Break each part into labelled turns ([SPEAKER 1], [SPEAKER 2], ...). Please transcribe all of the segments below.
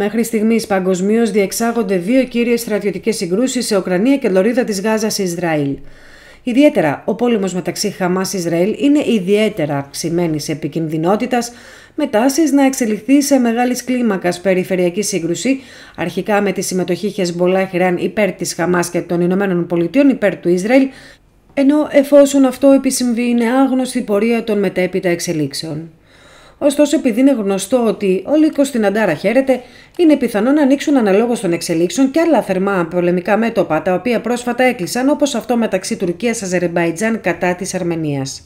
[SPEAKER 1] Μέχρι στιγμής παγκοσμίως διεξάγονται δύο κύριες στρατιωτικές συγκρούσεις σε Ουκρανία και Λωρίδα της Γάζας Ισραήλ. Ιδιαίτερα, ο πόλεμος μεταξύ Χαμάς Ισραήλ είναι ιδιαίτερα αυξημένης επικινδυνότητας, με τάσει να εξελιχθεί σε μεγάλης κλίμακας περιφερειακή σύγκρουση, αρχικά με τη συμμετοχή Χεσμολά Ιράν υπέρ της Χαμάς και των Ηνωμένων Πολιτειών υπέρ του Ισραήλ, ενώ εφόσον αυτό επισυμβεί είναι άγνωστη πορεία των μετέπειτα εξελίξεων. Ωστόσο, επειδή είναι γνωστό ότι ο λύκο στην Αντάρα χαίρεται, είναι πιθανό να ανοίξουν αναλόγως των εξελίξεων και άλλα θερμά πολεμικά μέτωπα, τα οποία πρόσφατα έκλεισαν, όπως αυτό μεταξύ Τουρκία-Αζερμπαϊτζάν κατά της Αρμενίας.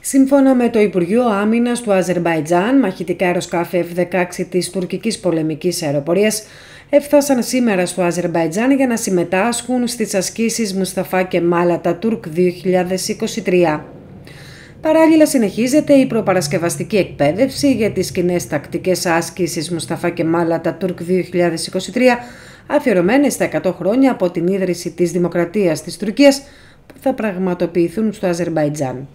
[SPEAKER 1] Σύμφωνα με το Υπουργείο Άμυνας του Αζερμπαϊτζάν, μαχητικά αεροσκάφη F-16 της τουρκικής πολεμικής αεροπορίας έφτασαν σήμερα στο Αζερμπαϊτζάν για να συμμετάσχουν στις ασκήσεις Μουσταφά και Μάλατα Τουρκ 2023. Παράλληλα συνεχίζεται η προπαρασκευαστική εκπαίδευση για τις κοινές τακτικές άσκησης Μουσταφά και Μάλατα Τουρκ 2023 αφιερωμένες στα 100 χρόνια από την ίδρυση της Δημοκρατίας της Τουρκίας που θα πραγματοποιηθούν στο Αζερμπαϊτζάν.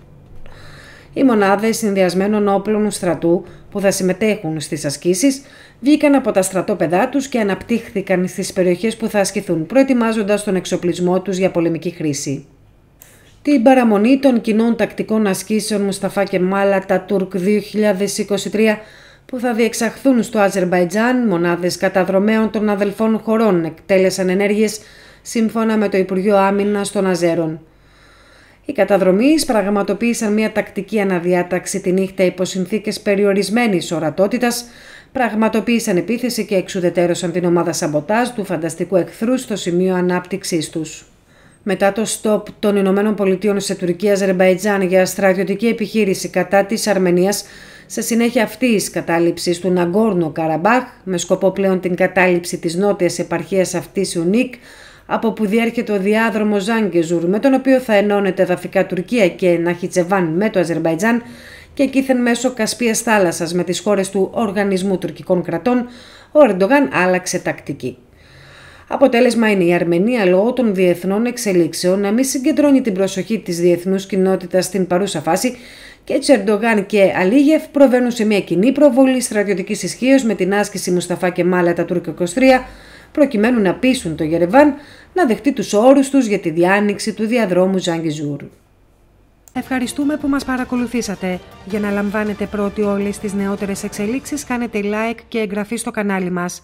[SPEAKER 1] Οι μονάδες συνδυασμένων όπλων στρατού που θα συμμετέχουν στις ασκήσεις βγήκαν από τα στρατόπεδά τους και αναπτύχθηκαν στις περιοχές που θα ασκηθούν, προετοιμάζοντας τον εξοπλισμό τους για πολεμική χρήση. Την παραμονή των κοινών τακτικών ασκήσεων Μουσταφά και Μάλατα Τουρκ 2023 που θα διεξαχθούν στο Αζερμπαϊτζάν, μονάδες καταδρομέων των αδελφών χωρών εκτέλεσαν ενέργειες σύμφωνα με το Υπουργείο Άμυνας των Αζέρων. Οι καταδρομείς πραγματοποίησαν μια τακτική αναδιάταξη τη νύχτα υπό συνθήκες περιορισμένης ορατότητας, πραγματοποίησαν επίθεση και εξουδετέρωσαν την ομάδα σαμποτάζ του φανταστικού εχθρού στο σημείο ανάπτυξής τους. Μετά το στοπ των Ηνωμένων Πολιτείων σε Τουρκία Αζερμπαϊτζάν για στρατιωτική επιχείρηση κατά της Αρμενίας, σε συνέχεια αυτής της κατάληψης του Ναγκόρνο Καραμπάχ, με σκοπό πλέον την κατάληψη της νότιας επαρχίας αυτής Σιουνίκ, από όπου διέρχεται ο διάδρομος Ζανγκεζούρ, με τον οποίο θα ενώνεται εδαφικά Τουρκία και Ναχιτσεβάν με το Αζερμπαϊτζάν και εκείθεν μέσω Κασπίας θάλασσας με τις χώρες του Οργανισμού Τουρκικών Κρατών, ο Ερντογάν άλλαξε τακτική. Αποτέλεσμα είναι η Αρμενία λόγω των διεθνών εξελίξεων να μην συγκεντρώνει την προσοχή της διεθνούς κοινότητας στην παρούσα φάση και έτσι Ερντογάν και Αλίγεφ προβαίνουν σε μια κοινή προβολή στρατιωτικής ισχύως με την άσκηση Μουσταφά και Μάλατα Τούρκο 23 προκειμένου να πείσουν το Γερεβάν να δεχτεί τους όρους τους για τη διάνοιξη του διαδρόμου Ζάγκιζούρ.
[SPEAKER 2] Ευχαριστούμε που μας παρακολουθήσατε. Για να λαμβάνετε πρώτοι όλες τις νεότερες εξελίξεις κάνετε like και εγγραφή στο κανάλι μας.